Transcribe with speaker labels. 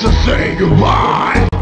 Speaker 1: to say goodbye.